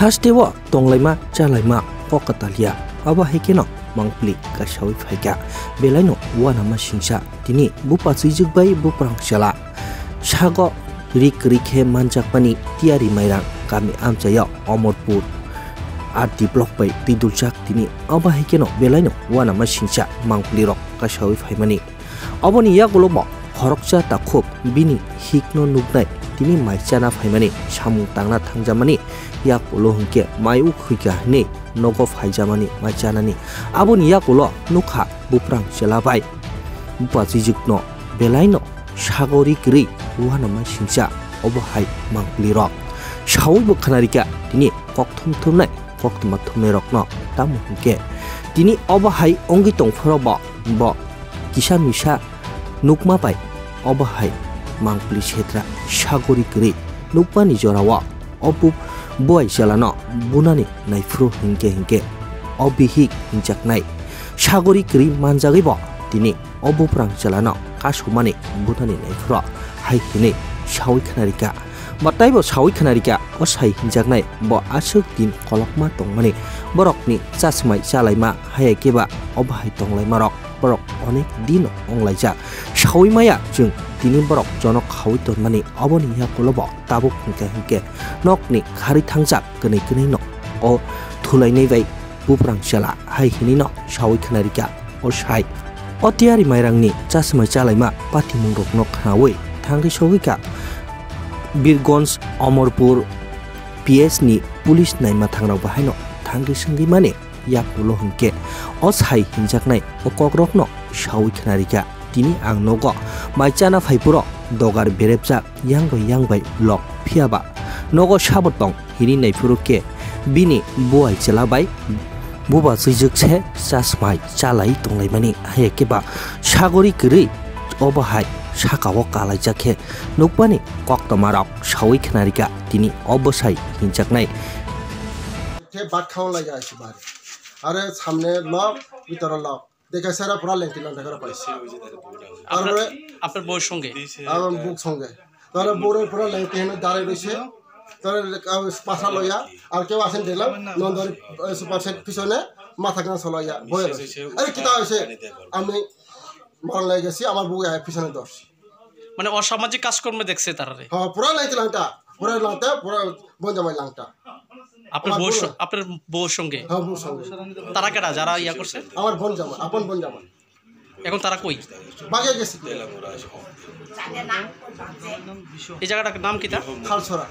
hastewa tonglaima chalaima kokatalia aba hekena mangpli ka shawi phaika belaino wana ma shingsha tini bupa chijuk bai buprang chala chago rik rikhe manjak pani tiari mairang kami amchaya amorpur arti blok bai tidul chak. Tini aba hekeno belaino wana ma shingsha mangpli rok ka shawi phaimani aboni ya gulo ma ta bini hikno nugnai tini maichana phaimani samung tangna thangjamani yak ulo hingke mai ukhuika ni nogo phaijamani maichanani aboni yak ulo nukha buprang chelabai bupa chijikno belaino sagori kri wahana mai singsa obo hai mangpli rok sawi bo khanarika tini kokthum thumnai koktuma thumnai rokno tamu hingke tini obo hai ongi tongphoro bo bo kisa misa nukma pai obo hai mangpli setra sagori kri nukmani jorawa opup buai jalano bunani naifru 디님버럭 저녁 가위돈만이 어머니야 골로버 따복 함께 함께 넉니 가리 탕작 그네 그네 넉어 둘라이네 웨이 부프랑샬라 하이히니 넉 샤위 크나리카 어 샤이 어티아리 마이랑니 짜스마 짜라이마 파티몽 록넉 하웨이 탕기 쇼기카 Birganj Amarpur পিএসনি police নাইমা থাংরাও বাহাইনো থাঙ্গি সঙ্গি মানে ইয়াকুলো হংকে অসাই হিনজাকনাই অকগ্রকনো সাউই খানারিকা তিনি আং নগ maichana phaipuro dogar berepjak yangbai yangbai lok phiaba nogo sabotong hini naifuruke bini buai chelabai buba chuijukse chasmai chalai tonglaimani hayekeba sagori gri obahai sakao kalaijakhe nukpani koktomarok sawi khnarika tini obosai hinjaknai but খাওয়া লাগে আছে বাড়ি আরে সামনে lock ভিতরে lock দেখে সারা পুরা লেংটি lung দেখা পাইছি। তারপরে আপনার বউয়ের সঙ্গে? আমার বুক সঙ্গে। তারপরে বউরের পুরা লেংটি হেনে দাঁড়িয়ে রয়েছে। তারপরে পাশা লইয়া আর কেউ আসেন দেখলাম নন্দরি সুপারসেট পিছনে মাথা কানা চলাইয়া বয়ে রয়েছে আরে কিতা হয়েছে? আমি মরণ লাগে গেছি আমার বউ পিছনে দশ মানে অসামাজিক কাজকর্মে দেখছে তারা হ্যাঁ পুরা লেংটি লাংটা পুরা লাংটা পুরা বঞ্জামাই লাংটা। আপনার বউ আপনার বউর সঙ্গে? হ্যাঁ তারা কেটা যারা ইয়া করছে? আমার বোন জামা আপন বোন জামা এখন তারা কই? বাগে গেছে এই জায়গাটার নাম কি তা খালছড়া।